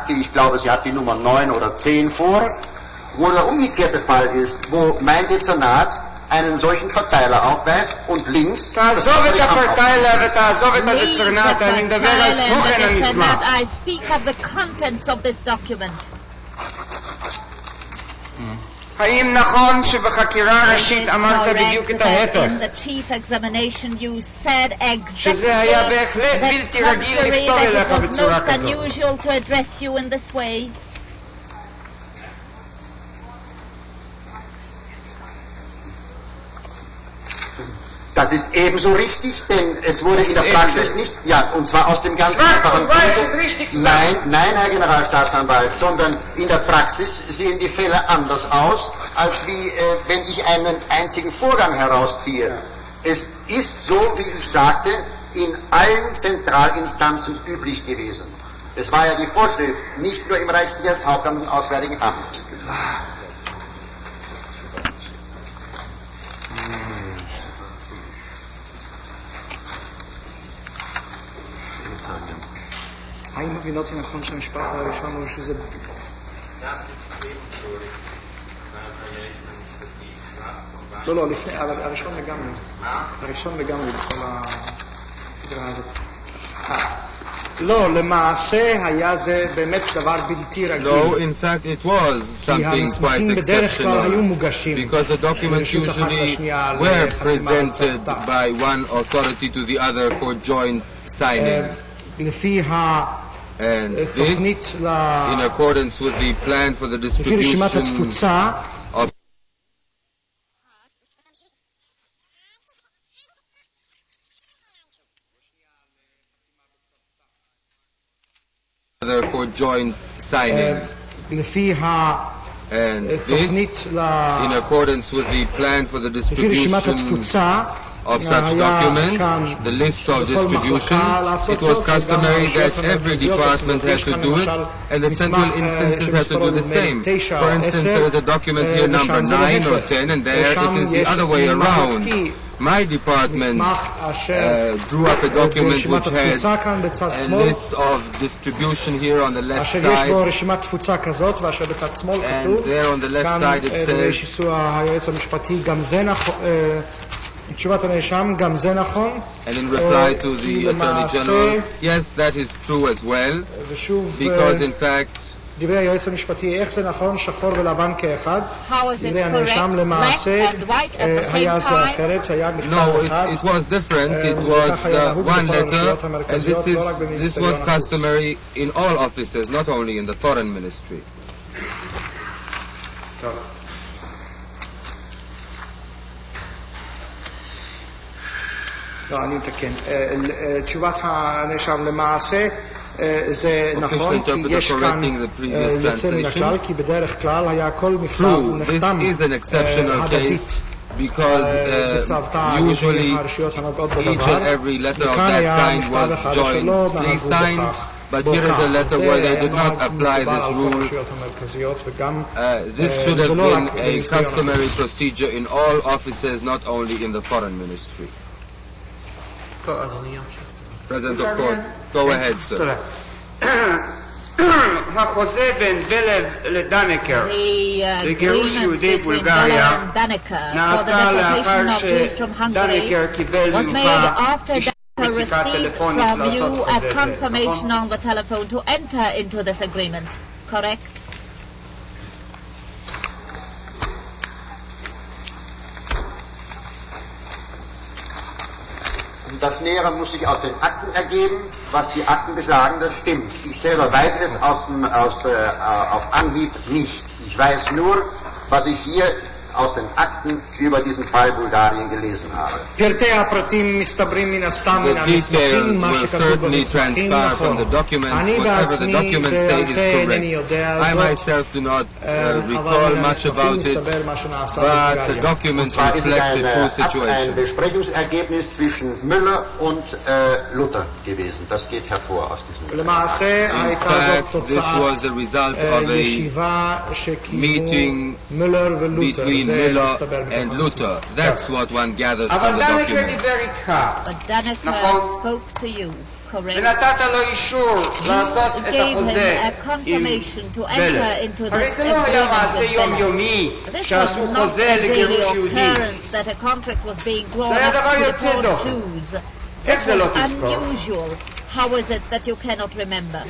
Akte, ich glaube, sie hat die Nummer 9 oder 10 vor, wo der umgekehrte Fall ist, wo mein Dezernat einen solchen Verteiler aufweist und links... תעזוב את הפרטיילה ותעזוב את הדצרנט, אני מדבר על תוכן המסמך. I speak of the contents of this document. האם נכון שבחקירה ראשית אמרת בדיוק את ההפך? In the chief examination you said exactly שזה היה בהחלט the בלתי רגיל contrary, לכתוב that אליך it was בצורה most כזאת. Das ist ebenso richtig, denn es wurde in der Praxis nicht, ja, und zwar aus dem ganz einfachen und weiß Grunde- sind richtig zusammen. Nein, nein, Herr Generalstaatsanwalt, sondern in der Praxis sehen die Fälle anders aus, als wie äh, wenn ich einen einzigen Vorgang herausziehe. Es ist so, wie ich sagte, in allen Zentralinstanzen üblich gewesen. Es war ja die Vorschrift, nicht nur im Reichssicherheitshauptamt und Auswärtigen Amt. האם מבינות נכון שהמשפט הראשון הוא שזה... לא, לא, לפני, אבל הראשון לגמרי. הראשון לגמרי בכל הסדרה הזאת. אה, לא, למעשה היה זה באמת דבר בלתי No, רגיל. in fact, it was כי something quite המסמכים בדרך כלל היו exceptional מוגשים. because the documents לרשות אחת usually לשנייה were לחתימה על presented צרפת. by one authority to the other for joint signing. לפי And this, in accordance with the plan for the distribution of for joint signing. And this, in accordance with the plan for the distribution of such documents, the list of distribution. It was customary that every department had to do it, and the central instances had to do the same. For instance, there is a document here number 9 or 10, and there it is the other way around my department uh, drew up a document which has a list of distribution here on the left side. And there on the left side it says שיסוע היועץ המשפטי, גם זה נכון, אה, תשובת הנאשם, גם זה נכון, And in reply to כי the Attorney למעשה- General, yes, that is true as well, ושוב because אה, in fact, דברי היועץ המשפטי, איך זה נכון, שחור ולבן כאחד, How is it דברי הנאשם correct? למעשה, Black and white at אה, the היה same זה time? אחרת, היה מכתב no, אחד, it, it was different. It Um, was וכך היה uh, נהוג one בכל letter, הרשויות and המרכזיות, this לא רק is this במיניסטריון was החוץ. customary לא, אני מתקן. אה, אה, תשובת הנאשם למעשה, אה, זה נכון, כי interpreter יש כאן correcting the previous אה, יוצא מן translation. הכלל, כי בדרך כלל היה כל מכתב True, this נחתם is an אה, exceptional הדדית case because אה, uh, בצוותא על ידי usually הרשויות הנוגעות each בדבר, and every letter of וכאן that היה kind מכתב was אחד אשר לא jointly נהגו signed, בכך. but בו here is a כך. letter זה where they did not נהג apply מקובל this על כל rule. הרשויות המרכזיות, וגם Uh, this אה, should have זה לא been רק a במיניסטריון customary החוץ. procedure in all offices, not only in the foreign ministry. President of court, go ahead, sir. תודה. החוזה בין בלב לדנקר The uh, לגירוש agreement יהודי between בולגריה Bela and Danica for the נעשה לאחר deportation of Jews from Hungary שדנקר קיבל was ממך made after אישור Danica בשיחה received טלפונית from לעשות you חוזה a זה, confirmation נכון? Das Nähere muss sich aus den Akten ergeben. Was die Akten besagen, das stimmt. Ich selber weiß es aus dem, aus, äh, auf Anhieb nicht. Ich weiß nur, was ich hier aus den Akten über diesen Fall Bulgarien gelesen habe. The details will certainly transpire from the documents, whatever the documents say is correct. I myself do not uh, recall much about it, but the documents reflect the true situation. ein Besprechungsergebnis zwischen Müller und äh, Luther gewesen. Das geht hervor aus diesem In fact, this was the result of a meeting between between זה Miller מסתבר and בתוך Luther. That's what one gathers אבל from the דנקר document. דיבר איתך. But Danica נכון. spoke to you. correct? ונתת לו אישור לעשות You את gave him החוזה a עם confirmation to בלה. enter into הרי this זה לא היה agreement מעשה with Bella. יומיומי This was שעשו not חוזה a daily לגירוש יהודים. occurrence that a contract was being drawn זה היה up דבר to יוצא deport דופן. Jews. איך This זה לא was תזכור? unusual. How is it that you cannot remember?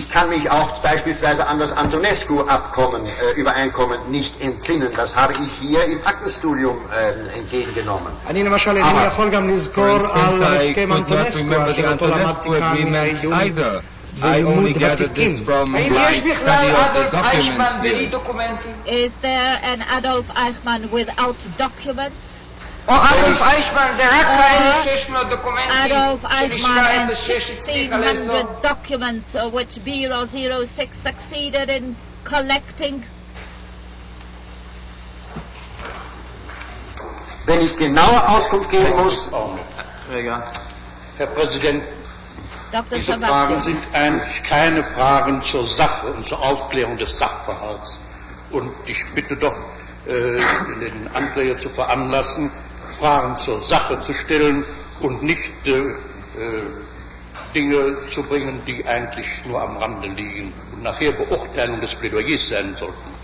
Ich kann mich auch beispielsweise an das Antonescu-Abkommen, äh, Übereinkommen nicht entsinnen. Das habe ich hier im Aktenstudium äh, entgegengenommen. אני למשל איני אבל- יכול גם For לזכור instance, על I הסכם could not אנטונסקו, remember the אשר אותו למדתי Antonescu כאן agreement מהעיון either. I ולימוד only gathered this ותיקים. from האם my יש בכלל study of אדולף the איישמן documents בלי here. דוקומנטים? Is there an Adolf Eichmann without documents? O Adolf Eichmann sie i keine dokumenty. Adolf Eichmann and 1600 documents of which Bureau succeeded in collecting. Wenn ich genaue Auskunft geben muss, Herr Präsident, Dr. diese Sabatia. Fragen sind eigentlich keine Fragen zur Sache und zur Aufklärung des Sachverhalts. Und ich bitte doch, äh, den Anträger zu veranlassen, Fragen zur Sache zu stellen und nicht äh, äh, Dinge zu bringen, die eigentlich nur am Rande liegen und nachher Beurteilung des Plädoyers sein sollten.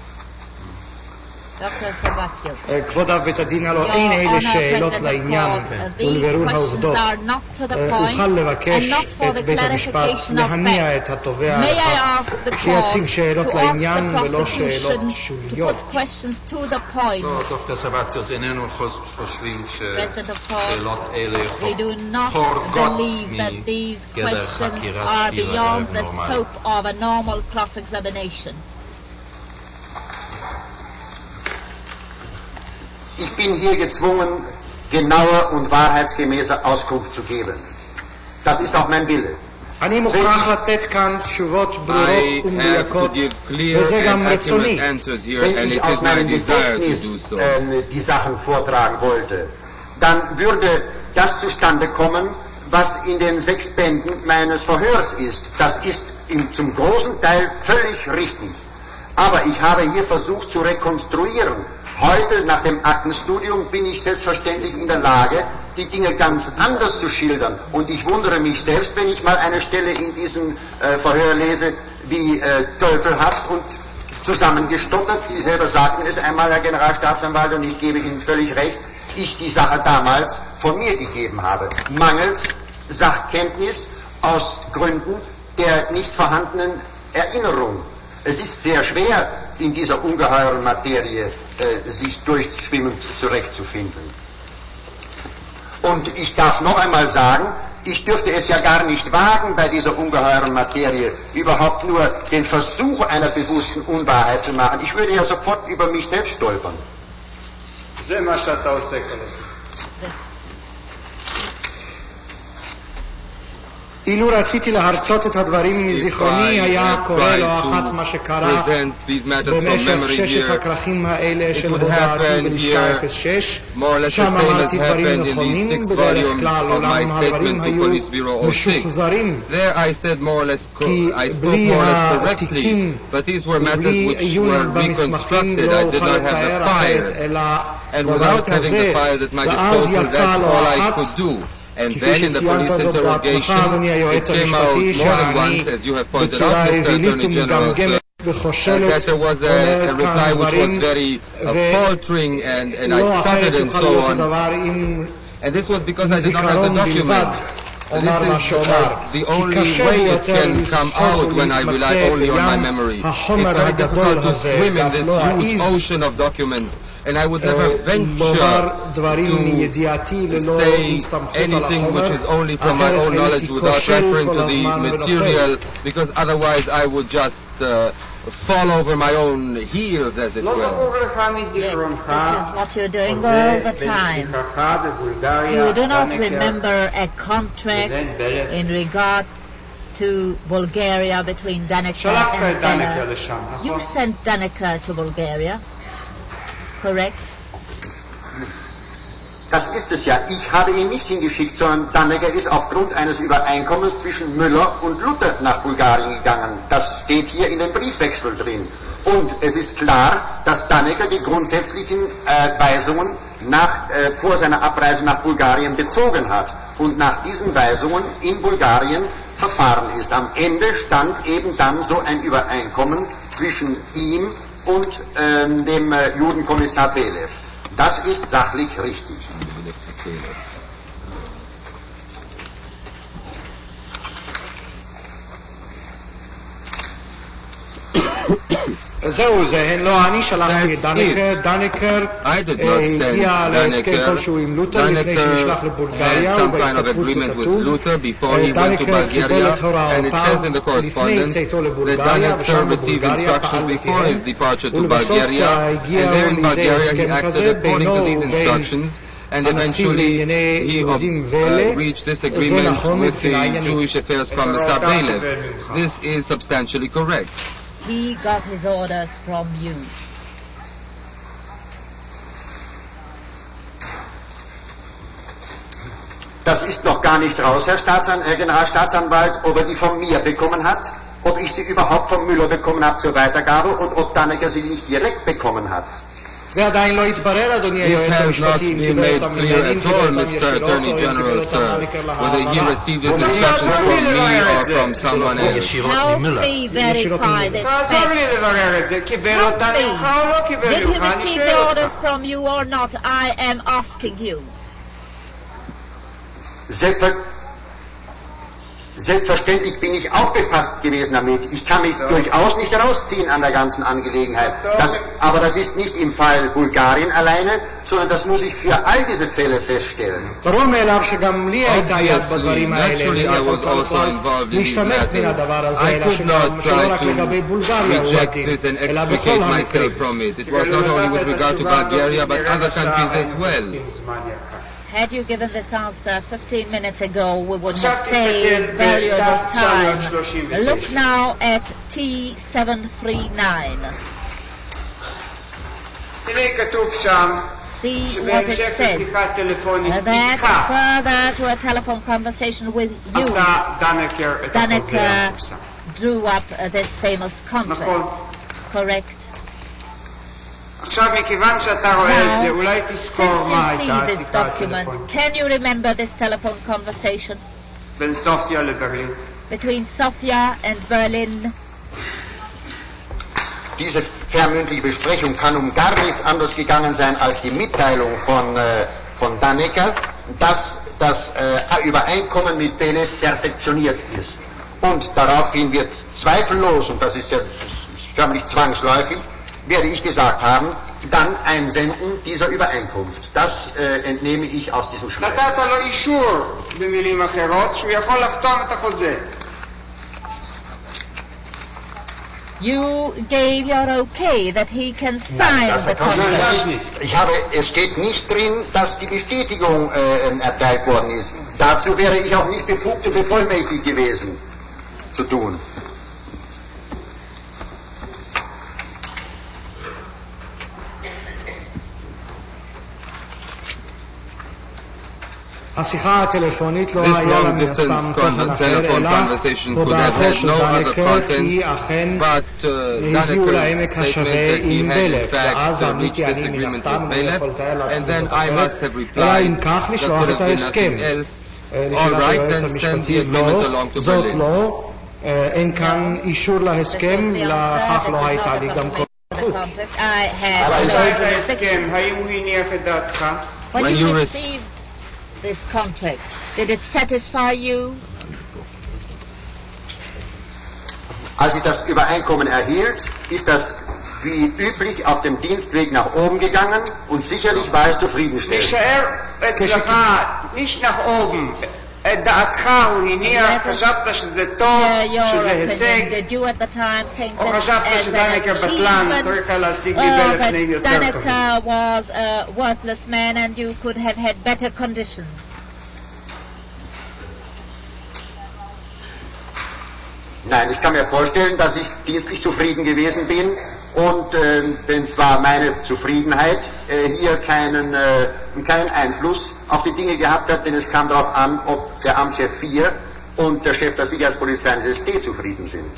אה, כבוד אב בית הדין, הלא, אין אלה שאלות לעניין, ולבירור העובדות. אה, אוכל לבקש את בית המשפט. להניע את התובע לכך שיציג שאלות לעניין ולא שאלות שוליות. לא, דוקטור סבציוס, איננו חושבים ששאלות אלה חורגות מגדר חקירה סטירה נורמלית. ich bin hier gezwungen, genauer und wahrheitsgemäßer Auskunft zu geben. Das ist auch mein Wille. אני מוכרח לתת כאן תשובות ברורות I have to ומדויקות, give clear וזה and גם accurate רצוני. answers here, Wenn and ich it aus is my meinem desire to do Gedächtnis so. ähm, die Sachen vortragen wollte, dann würde das zustande kommen, was in den sechs Bänden meines Verhörs ist. Das ist im, zum großen Teil völlig richtig. Aber ich habe hier versucht zu rekonstruieren. Heute, nach dem Aktenstudium, bin ich selbstverständlich in der Lage, die Dinge ganz anders zu schildern. Und ich wundere mich selbst, wenn ich mal eine Stelle in diesem äh, Verhör lese, wie äh, tölpelhaft und zusammengestottert. Sie selber sagten es einmal, Herr Generalstaatsanwalt, und ich gebe Ihnen völlig recht, ich die Sache damals von mir gegeben habe. Mangels Sachkenntnis aus Gründen der nicht vorhandenen Erinnerung. Es ist sehr schwer, in dieser ungeheuren Materie äh, sich durchschwimmend zurechtzufinden. Und ich darf noch einmal sagen, ich dürfte es ja gar nicht wagen, bei dieser ungeheuren Materie überhaupt nur den Versuch einer bewussten Unwahrheit zu machen. Ich würde ja sofort über mich selbst stolpern. זה אילו רציתי להרצות את הדברים מזיכרוני, היה קורה לא אחת מה שקרה במשך ששת הכרכים האלה של הודעתי בלשכה 06. שם אמרתי דברים נכונים, בדרך כלל עולם הדברים היו משוחזרים, כי בלי התיקים בלי עיון במסמכים לא אוכל לתאר אחרת אלא דבר כזה, ואז יצא לא אחת And then in the police interrogation, it came out more than once, as you have pointed out, Mr. Attorney General, that there was a, a reply which was very uh, faltering and, and I stuttered and so on. And this was because I did not have the documents. This is uh, the only way it can come out when I rely only on my memory. It's very difficult to swim in this huge ocean of documents, and I would never venture to say anything which is only from my own knowledge without referring to the material, because otherwise I would just uh, fall over my own heels, as it were. Yes, this is what you're doing all the time. You do not remember a contract in regard to Bulgaria between Danica and You sent Danica to Bulgaria, correct? Das ist es ja. Ich habe ihn nicht hingeschickt, sondern Dannecker ist aufgrund eines Übereinkommens zwischen Müller und Luther nach Bulgarien gegangen. Das steht hier in dem Briefwechsel drin. Und es ist klar, dass Dannecker die grundsätzlichen äh, Weisungen nach, äh, vor seiner Abreise nach Bulgarien bezogen hat und nach diesen Weisungen in Bulgarien verfahren ist. Am Ende stand eben dann so ein Übereinkommen zwischen ihm und ähm, dem äh, Judenkommissar Belev. Das ist sachlich richtig. זהו זה, הן לא אני שלחתי את That's דנקר, דנקר I did אה, not send הגיע להסכם Danneker. כלשהו עם לותר לפני שנשלח Danneker had לבולגריה, some kind of ובהתכתבות זה agreement with כתוב. Luther before אה, he went to דנקר קיבל את Bulgaria, and it says in the הוראותיו לפני correspondence צאתו that לבולגריה, Danneker ושם received בבולגריה instructions פעל before his לפיהם. departure to ולבסוף Bulgaria, and הגיע there הוא in לידי Bulgaria he הסכם acted כזה according בינו to these ובין instructions, and הנציב eventually לענייני he יהודים uh, ואלה, reached this זה agreement נכון with מבחינה the עניינית. Jewish Affairs את Commissar הוראותיו Belev. קיבל ממך. This is substantially correct. He got his orders from you. Das ist noch gar nicht raus, Herr, Staatsan Herr Generalstaatsanwalt, ob er die von mir bekommen hat, ob ich sie überhaupt von Müller bekommen habe zur Weitergabe und ob Dannecker sie nicht direkt bekommen hat. זה עדיין לא התברר, אדוני This היועץ has not המשפטי, אם been קיבל made אותם clear ממני, אם at קיבל all, אותם Mr. ישירות, או Attorney אם קיבל General, אותם sir, דנקר whether he להעברה. received his Moment. instructions תעזור from לי me לברר or את זה. from someone else. ישירות Help ממילא. me ישירות verify ממילא. this תעזור fact. לי לברר את זה. קיבל Help אותה me. ממך או לא קיבל Did he ממך? אני receive שואל the אותך. orders Selbstverständlich bin ich auch befasst gewesen damit. Ich kann mich so. durchaus nicht rausziehen an der ganzen Angelegenheit. Das, aber das ist nicht im Fall Bulgarien alleine, sondern das muss ich für all diese Fälle feststellen. Obviously, naturally I was also involved in these matters. I could not try to reject this and extricate myself from it. It was not only with regard to Bulgaria, but other countries as well. Had you given this answer 15 minutes ago, we would have saved valuable time. Look now at T739. See what it says. That further to a telephone conversation with you, Danneker drew up this famous contract. Correct. עכשיו מכיוון שאתה רואה את זה, Now, אולי since תזכור you מה see הייתה this השיחה document, הטלפונית can you remember this telephone conversation בין סופיה לברלין. between Sofia and Berlin? Diese vermündliche Besprechung kann um gar nichts anderes gegangen sein als die Mitteilung von, äh, von Dannecker, dass das äh, Übereinkommen mit Belev perfektioniert ist. Und daraufhin wird zweifellos, und das ist ja förmlich zwangsläufig, werde ich gesagt haben, dann ein Senden dieser Übereinkunft. Das äh, entnehme ich aus diesem Schreiben. You gave your okay that he can sign Nein, the contract. Nein, ich, ich habe, es steht nicht drin, dass die Bestätigung äh, ähm, erteilt worden ist. Dazu wäre ich auch nicht befugt und bevollmächtigt gewesen zu tun. השיחה הטלפונית לא This היה לה long מן הסתם distance תוכן con- אחר, telephone אלא conversation could have הודעתו had של no other דנקר contents, כי אכן but uh, הגיעו לעמק Danneker's השווה statement that he עם had in בלף, ואז fact uh, עניתי reached this אני מן agreement הסתם, with אני לא Belef, יכול לתאר and לעצמי then דבר I אחר, must have אלא replied אם כך that לשלוח could את have been ההסכם. nothing else. אה, All לשאלת right, היועץ then send the המשפטי, agreement לא, along to זאת Berlin. לא, אה, אין כאן אישור This was להסכם, the answer. לכך This לא is הייתה not לי a גם כל confirmation of the זכות. contract. I had Aber no מצא את jurisdiction. ההסכם, האם הוא הניח את דעתך? When When you you rec- received this contract? Did it satisfy you? Als ich das Übereinkommen erhielt, ist das wie üblich auf dem Dienstweg nach oben gegangen und sicherlich war es zufriedenstellend. Michael, es war nicht nach oben, את דעתך הוא הניח, חשבת שזה טוב, Uh, your שזה opinion, הישג, did you at the time think או that חשבת as an שדנקר בטלן, achievement, צריך היה להשיג or לי באלף that תנאים יותר טובים? Danneker was a worthless man and you could have had better conditions? Nein, ich kann mir vorstellen, dass ich dienstlich zufrieden gewesen bin und äh, denn zwar meine Zufriedenheit äh, hier keinen, äh, keinen Einfluss auf die Dinge gehabt hat, denn es kam darauf an, ob der Amtschef 4 und der Chef der Sicherheitspolizei des SD zufrieden sind.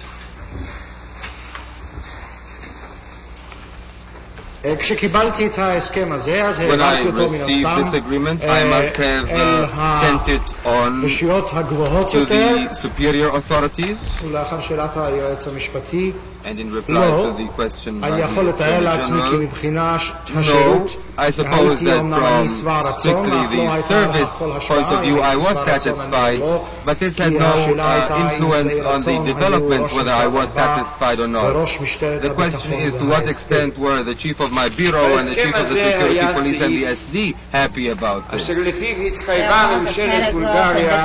אה, כשקיבלתי את ההסכם הזה, אז When I העברתי אותו מן received this הסתם agreement, I אה, must have אל uh, sent it on הרשויות הגבוהות to יותר, the superior authorities. ולאחר שאלת היועץ המשפטי, And in reply no, to the question by the Attorney General, no, I suppose that from strictly the service point of view I was satisfied, but this had no uh, influence on the developments whether I was satisfied or not. The question is to what extent were the chief of my bureau and the chief of the security police and the SD happy about this? This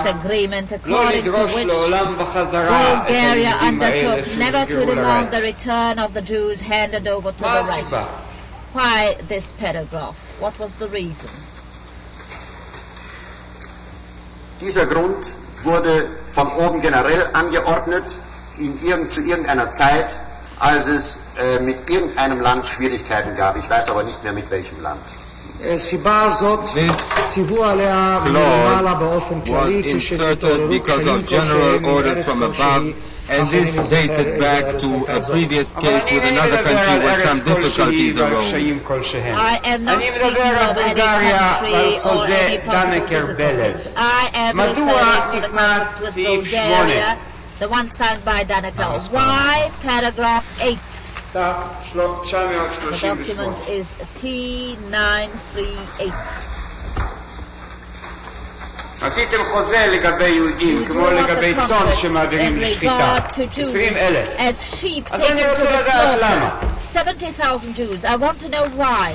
agreement according to which Bulgaria undertook never to demand the לארץ. return of the Jews handed over to מה the הסיבה? Reich. Why this paragraph? What was the reason? Dieser Grund wurde von oben generell angeordnet in irgend, zu irgendeiner Zeit, als es äh, mit irgendeinem Land Schwierigkeiten gab. Ich weiß aber nicht mehr mit welchem Land. הסיבה הזאת, This ציוו עליה מלמעלה clause באופן was כללי, inserted because and this dated back to a previous case with another country where some difficulties arose. I am not speaking of any country or any possible. I am referring to the with Bulgaria, the one signed by Danica. Why paragraph 8? The document is T938. עשיתם חוזה לגבי יהודים, You כמו drew up לגבי a צאן contract שמעבירים in לשחיטה. regard to Jews 20 אלף. as sheep אז taken אני to רוצה the לדעת למה. slaughter. 70,000 Jews. I want to know why.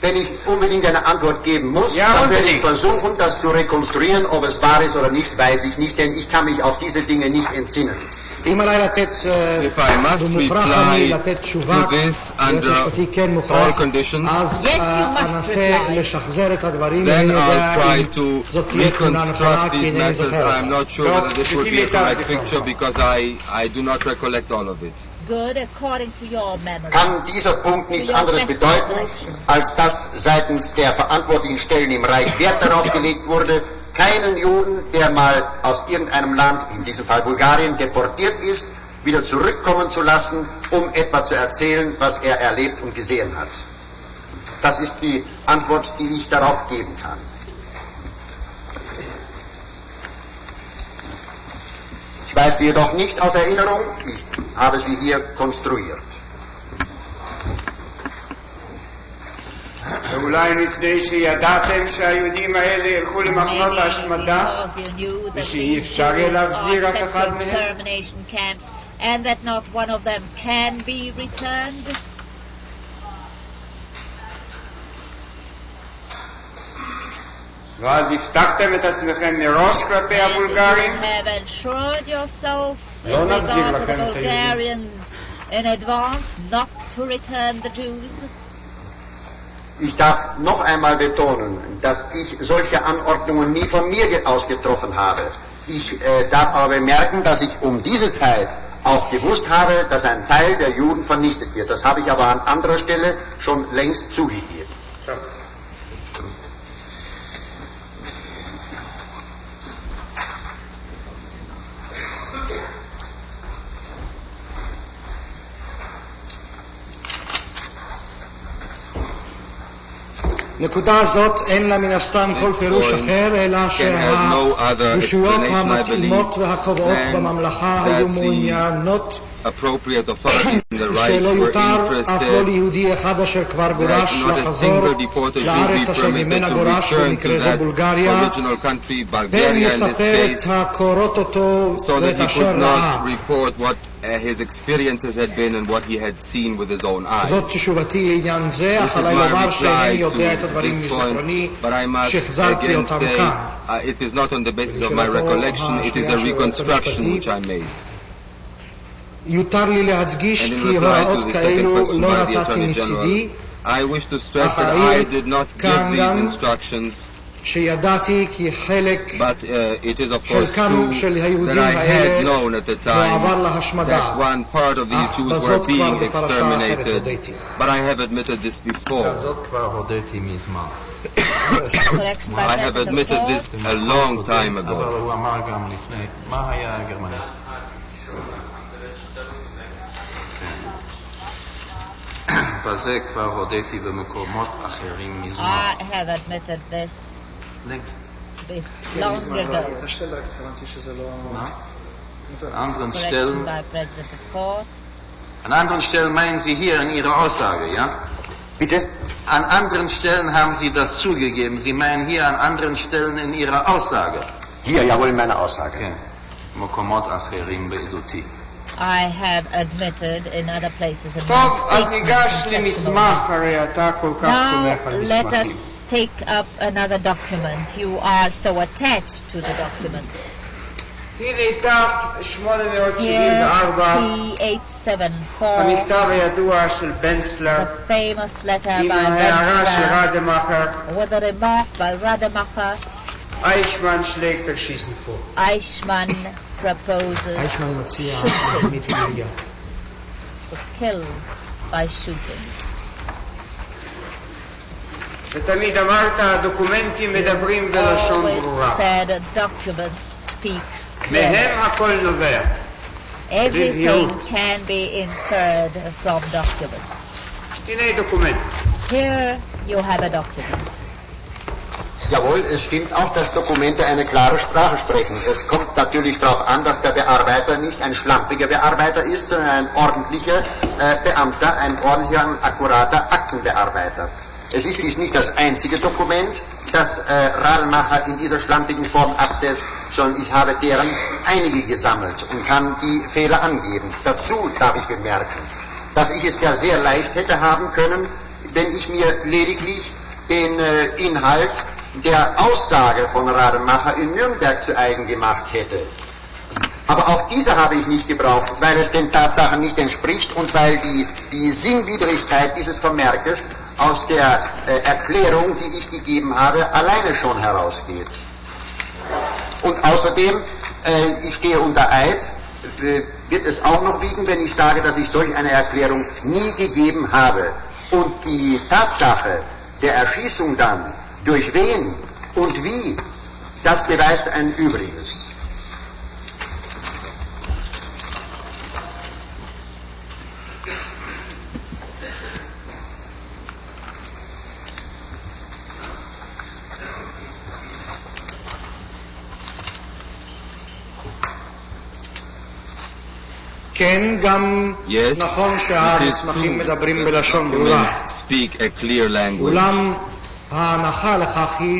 Wenn ich unbedingt eine Antwort geben muss, Ja, dann werde ich unbedingt. versuchen, das zu rekonstruieren. Ob es wahr ist oder nicht, weiß ich nicht, denn ich kann mich auf diese Dinge nicht entsinnen. If I must reply to this under all conditions, then I'll try to reconstruct these matters. I'm not sure whether this would be a correct picture because I, I do not recollect all of it. kann dieser Punkt nichts anderes bedeuten, als dass seitens der verantwortlichen Stellen im Reich Wert darauf gelegt wurde, keinen Juden, der mal aus irgendeinem Land, in diesem Fall Bulgarien, deportiert ist, wieder zurückkommen zu lassen, um etwa zu erzählen, was er erlebt und gesehen hat. Das ist die Antwort, die ich darauf geben kann. Ich weiß sie jedoch nicht aus Erinnerung, ich habe sie hier konstruiert. ואולי מפני שידעתם שהיהודים האלה ילכו למחנות Maybe ההשמדה, because you knew that ושאי these אפשר יהיה Jews להחזיר are אף sent אחד to מהם? extermination camps and that not one of them can be returned. ואז הבטחתם את עצמכם מראש כלפי And הבולגרים, you have ensured yourself in לא נחזיר regard to לכם the את היהודים. Bulgarians in advance not to return the Jews. Ich darf noch einmal betonen, dass ich solche Anordnungen nie von mir ge- aus getroffen habe. Ich äh, darf aber bemerken, dass ich um diese Zeit auch gewusst habe, dass ein Teil der Juden vernichtet wird. Das habe ich aber an anderer Stelle schon längst zugegeben. נקודה זאת אין לה מן הסתם כל פירוש אחר אלא שהרשויות המתאימות והקובעות בממלכה היו מעוניינות Appropriate authorities in the Reich שלא were יותר אף לא interested ליהודי אחד אשר כבר גורש that not a לחזור single deported should לארץ be אשר permitted ממנה to גורש, return במקרה to זה that בולגריה, original country, פן Bulgaria in this יספר את case, הקורות אותו so ואת that he אשר could ראה. not report what uh, his experiences had been and what he had seen with his own זאת eyes. תשובתי לעניין זה, This אך is עליי my לומר שאינני reply יודע את to הדברים this מזיכרוני, point, but I must שהחזרתי again אותם say כאן. uh, it is not on the basis of my שאלתו recollection, it is a השנייה של היועץ reconstruction המשפטי. which I made. יותר לי להדגיש And in כי reply הוראות to the second כאלו question לא by the נתתי Attorney מצידי, General, I wish to stress that אך I אעיר did not כאן give these גם instructions שידעתי כי חלק But uh, it is of course חלקם true של היהודים that I האלה had known at the הועבר time להשמדה. that one part of these אך Jews were בזאת כבר being בפרשה אחרת exterminated. הודיתי. But I have admitted this before. זאת כבר הודיתי מזמן. Correction by I have method of admitted court. this a long time אבל ago. הוא אמר גם לפני, מה היה הגרמנית? בזה כבר הודיתי במקומות אחרים מזמן. I have admitted this längst. be- long ago. את השתל רק התכוונתי שזה לא... An anderen Correction Stellen, by president of court. an anderen Stellen meinen Sie hier in Ihrer Aussage, ja? Bitte? An anderen Stellen haben Sie das zugegeben. Sie meinen hier an anderen Stellen in Ihrer Aussage. Hier, jawohl, in meiner Aussage. כן. מקומות אחרים בעדותי. I have admitted in other places in my טוב, אז statement ניגש and testimony. למסמך, הרי אתה כל כך Now סומך על let מסמכים. us take up another document. You are so attached to the documents. הנה ת' Here, 874, P874, המכתב הידוע של the בנצלר, famous letter עם by ההערה של Benzler רדמאכר, with a remark by Rademacher. איישמן schlägt erschießen vor. Eichmann proposes אייכמן מציע shooting, להשמיט יהודיה. to kill by shooting. ותמיד אמרת, הדוקומנטים מדברים בלשון Always ברורה. said documents speak clearly. מהם הכל נובע. Everything Review. can be inferred from documents. הנה דוקומנט. Here you have a document. Jawohl, es stimmt auch, dass Dokumente eine klare Sprache sprechen. Es kommt natürlich darauf an, dass der Bearbeiter nicht ein schlampiger Bearbeiter ist, sondern ein ordentlicher äh, Beamter, ein ordentlicher akkurater Aktenbearbeiter. Es ist dies nicht das einzige Dokument, das äh, Rademacher in dieser schlampigen Form absetzt, sondern ich habe deren einige gesammelt und kann die Fehler angeben. Dazu darf ich bemerken, dass ich es ja sehr leicht hätte haben können, wenn ich mir lediglich den äh, Inhalt der Aussage von Rademacher in Nürnberg zu eigen gemacht hätte. Aber auch diese habe ich nicht gebraucht, weil es den Tatsachen nicht entspricht und weil die, die Sinnwidrigkeit dieses Vermerkes aus der äh, Erklärung, die ich gegeben habe, alleine schon herausgeht. Und außerdem, äh, ich stehe unter Eid, äh, wird es auch noch wiegen, wenn ich sage, dass ich solch eine Erklärung nie gegeben habe. Und die Tatsache der Erschießung dann, durch wen und wie, das beweist ein Übriges. Yes, it is true that Muslims speak a clear language.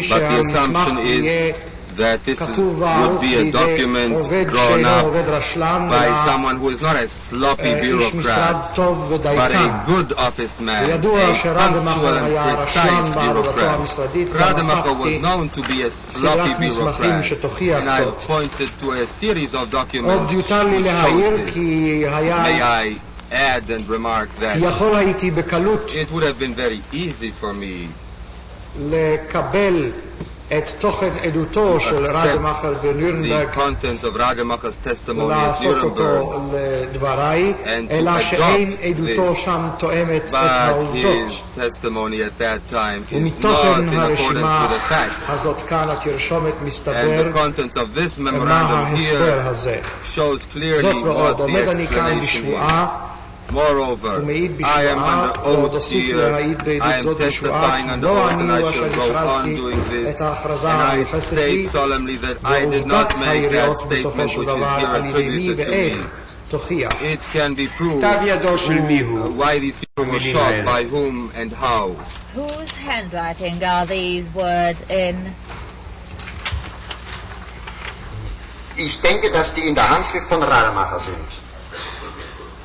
But the assumption is that this is, would be a document drawn up by someone who is not a sloppy bureaucrat, but a good officeman, a punctual and precise bureaucrat. Rademacher was known to be a sloppy bureaucrat, and I pointed to a series of documents which shows this. May I add and remark that it would have been very easy for me לקבל את תוכן עדותו של רדמאכר בנירנברג, לעשות אותו לדבריי, אלא שאין עדותו שם תואמת את העובדות. ומתוכן הרשימה הזאת כאן התרשומת מסתבר מה ההסבר הזה. זאת ועוד, עומד אני כאן בשבועה Moreover, I am under oath here. I am testifying under oath that I shall go on doing this. And I state solemnly that I did not make that statement which is here attributed to me. It can be proved uh, why these people were shot, by whom and how. Whose handwriting are these words in? Ich denke, dass die in der Handschrift von Rademacher sind.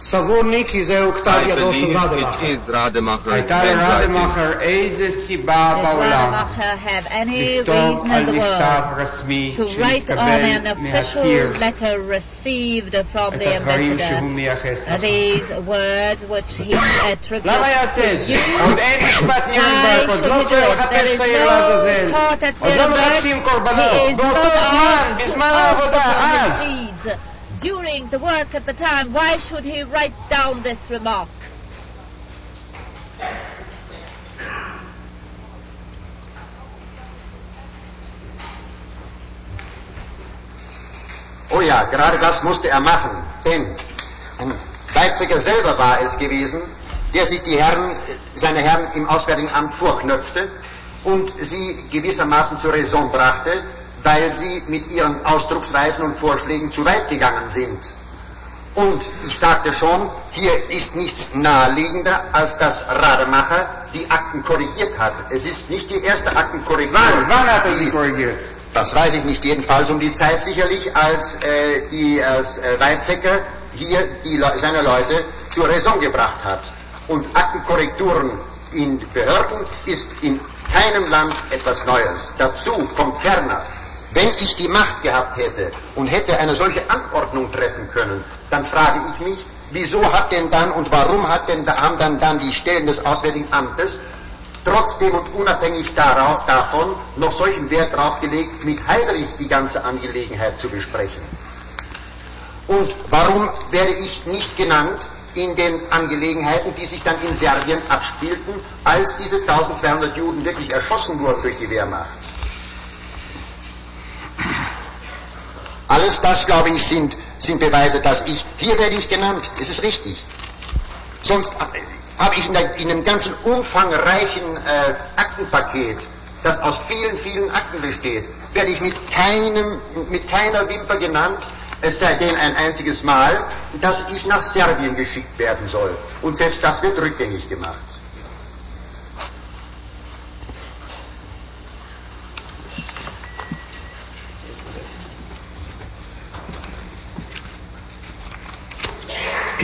סבורני כי זהו כתב ידו של רדמאכר. הייתה לרדמאכר איזה סיבה בעולם לכתוב על מכתב רסמי שהתקבל מהציר את הדברים שהוא מייחס לכם. למה יעשה את זה? עוד אין משפט ניון ברקוד, לא צריך לחפש שעיר לעזאזל. עוד לא מבקשים קורבנות. באותו זמן, בזמן העבודה, אז. During the work at the time, why should he write down this remark? Oh ja, gerade das musste er machen, denn Weizsäcker selber war es gewesen, der sich die Herren, seine Herren im Auswärtigen Amt vorknöpfte und sie gewissermaßen zur Raison brachte, weil sie mit ihren Ausdrucksweisen und Vorschlägen zu weit gegangen sind. Und ich sagte schon, hier ist nichts naheliegender, als dass Rademacher die Akten korrigiert hat. Es ist nicht die erste Aktenkorrektur. wann? Wann hat er sie korrigiert? das weiß ich nicht, jedenfalls um die Zeit sicherlich, als äh, die als, äh, Weizsäcker hier die Le seine Leute zur Raison gebracht hat. Und Aktenkorrekturen in Behörden ist in keinem Land etwas Neues. Dazu kommt ferner, wenn ich die Macht gehabt hätte und hätte eine solche Anordnung treffen können, dann frage ich mich, wieso hat denn dann und warum hat denn, haben dann, dann die Stellen des Auswärtigen Amtes trotzdem und unabhängig darauf, davon noch solchen Wert darauf gelegt, mit Heydrich die ganze Angelegenheit zu besprechen. Und warum werde ich nicht genannt in den Angelegenheiten, die sich dann in Serbien abspielten, als diese 1200 Juden wirklich erschossen wurden durch die Wehrmacht? Alles das, glaube ich, sind, sind Beweise, dass ich, hier werde ich genannt, es ist richtig. Sonst habe ich in, der, in einem ganzen umfangreichen äh, Aktenpaket, das aus vielen, vielen Akten besteht, werde ich mit, keinem, mit keiner Wimper genannt, es sei denn ein einziges Mal, dass ich nach Serbien geschickt werden soll. Und selbst das wird rückgängig gemacht.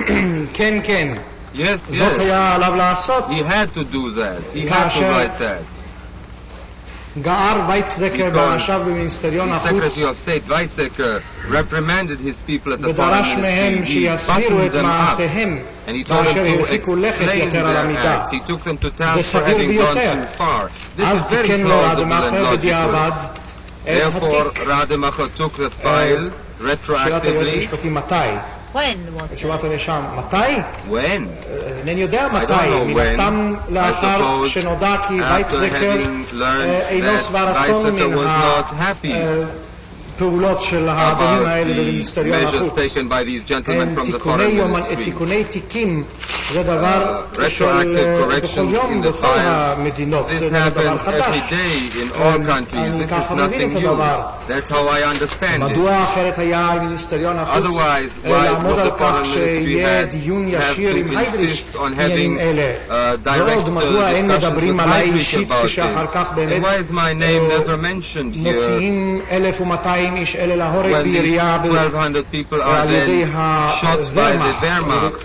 כן, כן. Yes, yes. זאת היה עליו לעשות. He had to do that. He had to write that. גער וייצזקר באנשיו במיניסטריון החוץ ודרש מהם שיסבירו את מעשיהם כאשר הרחיקו לכת יתר על המידה. זה סביר ביותר. אז תיקן לו רדמאכר בדיעבד את התיק. אה, של היועץ המשפטי מתי? When was התשובה לנאשם, מתי? When? אה, אינני יודע מתי, מן הסתם לאחר שנודע כי בית זקר אה, אינו שבע רצון מן was not happy הפעולות של האדונים about האלה the במיניסטריון measures החוץ. taken by these gentlemen הם from the תיקוני foreign יומנ- ministry. תיקוני תיקים זה דבר Uh, של retroactive אה, בכל corrections יום in the בכל files. המדינות, This זה לא דבר happens חדש. every day in all Um, countries. אני This is ככה מבין nothing את new. הדבר. That's how I understand it. מדוע אחרת היה מיניסטריון החוץ Otherwise, אה, why לעמוד would על the כך foreign ministry שיהיה had דיון have ישיר to עם היידריש insist on בעניינים having אלה? uh, direct ועוד, מדוע uh, אין discussions מדברים with עליי Heydrich אישית about כשאחר this? כך And באמת why is my name אה, never mentioned here מוציאים 1,200 איש אלה להורג בירייה על ידי הוורמאכט,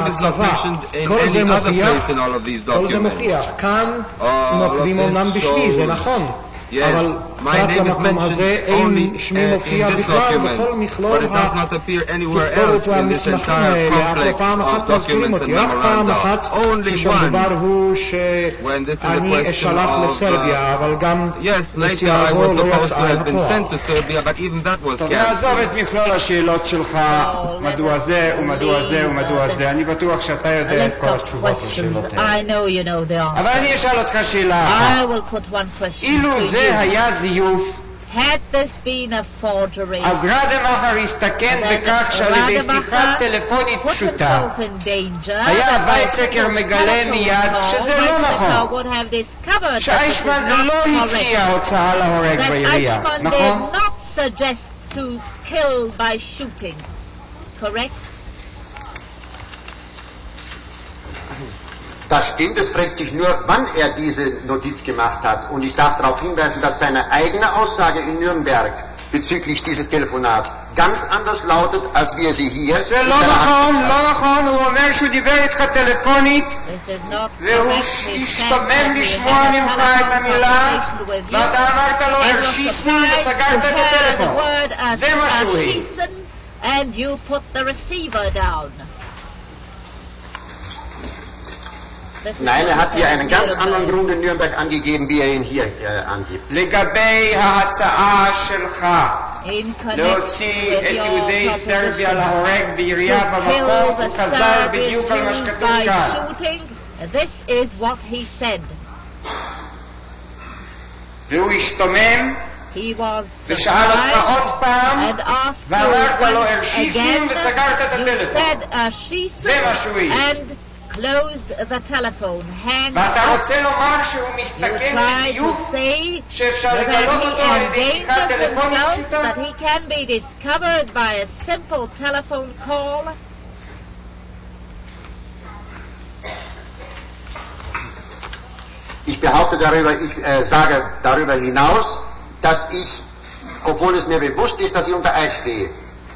הצבא, כל זה מוכיח, כאן נוקבים אומנם בשמי, זה נכון. אבל פרט למקום הזה אין שמי מופיע בכלל בכל מכלול התזכורת והמסמכים האלה, אף לא פעם אחת מזכירים אותי, רק פעם אחת כשמדובר הוא שאני אשלח לסרביה, אבל גם נסיעה זו לא יצאה אל הפועל. תעזוב את מכלול השאלות שלך, מדוע זה ומדוע זה ומדוע זה, אני בטוח שאתה יודע את כל התשובות לשאלות האלה. אבל אני אשאל אותך שאלה אחת. אילו זה זה היה זיוף. Had this been a forgery, אז רדמאכר הסתכן בכך שעל ידי שיחה טלפונית פשוטה. היה וייצקר מגלה מיד שזה לא נכון, שאיישמן לא הציע הוצאה להורג בעירייה, נכון? Das stimmt, es fragt sich nur, wann er diese Notiz gemacht hat. Und ich darf darauf hinweisen, dass seine eigene Aussage in Nürnberg bezüglich dieses Telefonats ganz anders lautet, als wir sie hier זה in לא seiner נכון, Hand- לא נכון, הוא אומר שהוא דיבר איתך טלפונית This is not והוא correct. He said השתומם that we לשמוע had a ממך את telephone המילה conversation with you ואתה אמרת לו and was הרשיסני surprised וסגרת to את hear the הטלפון. word as זה מה שהוא העיד. "Schießen," and you put the receiver down. Nein, what er he hat said hier in einen ganz Nuremberg. anderen Grund in Nürnberg angegeben, wie er ihn hier äh, angibt. לגבי ההצעה שלך In connection להוציא with את your יהודי סרביה proposition להורג to בירייה kill במקום, the הוא חזר Serbian בדיוק על מה Jews שכתוב by כאן. shooting, this is what he said. והוא השתומם He was ושאל אותך surprised עוד פעם and asked you ואמרת לו, once "הרשיסים" again, וסגרת את you הטלפון. said "הרשיסים" זה מה שהוא העיד. and closed the telephone, hang ואתה up. רוצה לומר שהוא You מסתכן try to בזיוף say שאפשר that לגלות he אותו על ידי שיחה endangers טלפונית himself, פשוטה? that he can be discovered by a simple telephone call. Ich behaupte darüber, ich äh, sage darüber hinaus, dass ich, obwohl es mir bewusst ist, dass ich unter Eid stehe,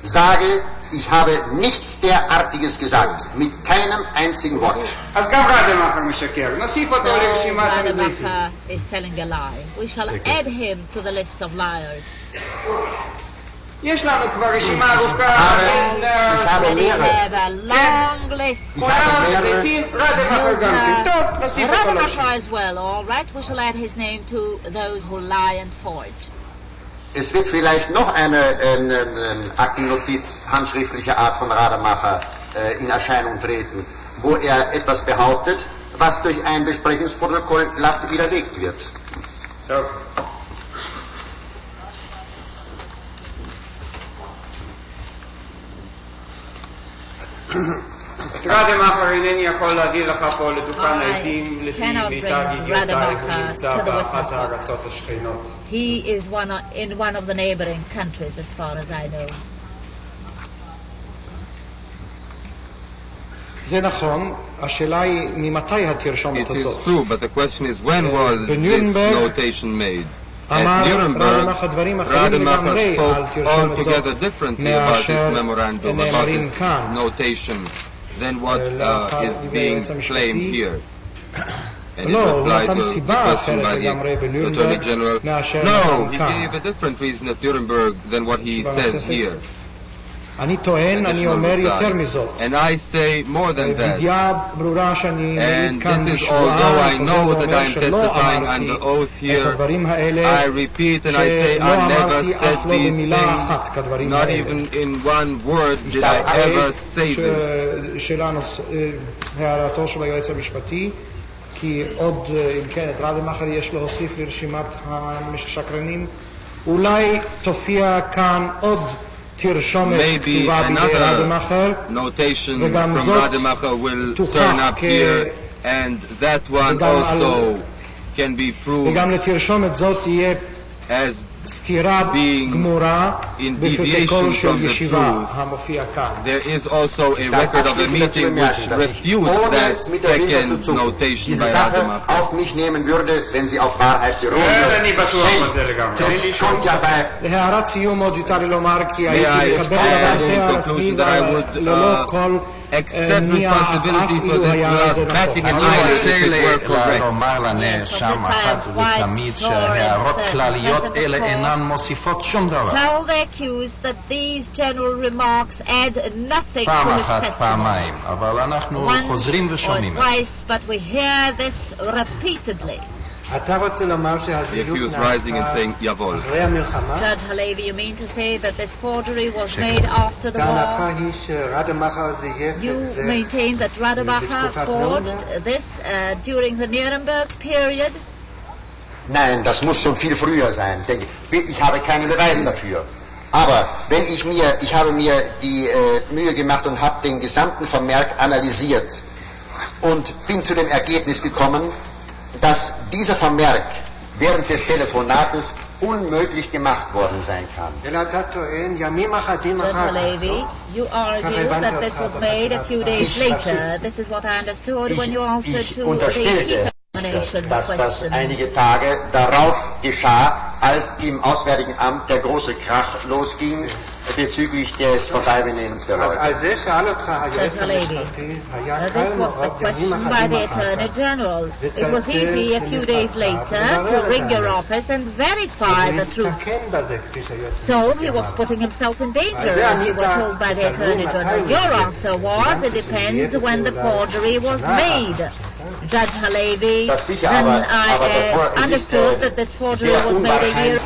sage, ich habe nichts derartiges gesagt, mit keinem einzigen Wort. אז גם רדמאכר משקר. נוסיף So אותו לרשימת המזייפים. Rademacher is telling a lie. We shall add him to the list of liars. יש לנו כבר רשימה ארוכה Aber בין ich אה, habe We mehrere. have a long list. כולם mehrere- מזייפים, רדמאכר גם כן. טוב, נוסיף אותו לרשימה. Rademacher as well, all right. We shall add his name to those who lie and forge. Es wird vielleicht noch eine, eine, eine Aktennotiz handschriftlicher Art von Rademacher äh, in Erscheinung treten, wo er etwas behauptet, was durch ein Besprechungsprotokoll glatt widerlegt wird. Ja. את רדמאכר אינני יכול להביא לך פה לדוכן I העדים לפי cannot מיטב bring ידיעותיי, הוא רדמאכר נמצא to the באחת witness box. הארצות השכנות. He is one of, in one of the neighboring countries, as far as I know. זה נכון, השאלה היא ממתי התרשומת It is הזאת. true, but the question is when was this בנירנברג notation made? אמר At Nuremberg, רדמאכר דברים אחרים Rademacher לגמרי על spoke תרשומת זאת altogether differently about this מאשר memorandum, about נאמרים this כאן. notation, than what uh, לאחר is דברי being היועץ המשפטי. claimed here. And in לא, הוא reply נתן to the סיבה question אחרת by לגמרי the בנירנברג Attorney General, מאשר no, נתן he כאן. gave a different reason at Nuremberg than what he תשובה says נוספת? here. אני טוען, אני אומר יותר מזאת. הידיעה אה, ברורה שאני מעיד כאן בשבועה, אני אומר שלא אמרתי את הדברים האלה, שלא אמרתי אף לא במילה אחת כדברים האלה. שאלה הערתו של היועץ המשפטי. כי עוד, אה, אם כן, את רדמאכר יש להוסיף לרשימת המשקרנים. אולי תופיע כאן עוד maybe another notation from Rademacher will turn up here, and that one also can be proved as סתירה being גמורה in בפרוטוקול deviation של from the ישיבה truth. המופיע כאן. There is also a record of a meeting which refutes that second notation by diese Sache Rademacher. auf mich nehmen würde, wenn sie auf Wahrheit beruhen כן, würde. אני בטוח בזה לגמרי. אין לי Es שום kommt ja bei להערת סיום עוד יותר לי לומר כי I הייתי מקבל add את זה in על עצמי conclusion that I would, ללא uh, כל אה, accept responsibility for this batting an eye rot ele enan mosifot. Tell the accused that these general remarks add nothing to his testimony. Once or twice, but we hear this repeatedly. If he was rising and saying, Jawohl. Judge Halevi, you mean to say that this forgery was made after the war? You maintain that Rademacher forged this uh, during the Nuremberg period? Nein, das muss schon viel früher sein. denn Ich habe keine Beweise dafür. Aber wenn ich mir, ich habe mir die äh, Mühe gemacht und habe den gesamten Vermerk analysiert und bin zu dem Ergebnis gekommen, dass dieser Vermerk während des Telefonates unmöglich gemacht worden sein kann dass das einige Tage darauf geschah, als im Auswärtigen Amt der große Krach losging bezüglich des Vertreibennehmens der Leute. This war die Frage by the Attorney General. Es war easy a few days later to ring your office and verify the truth. So he was putting himself in danger, as you were told by the Attorney General. Your answer was, it depends when the forgery was made. Judge Halevi, then I uh, understood that this forgery was made a year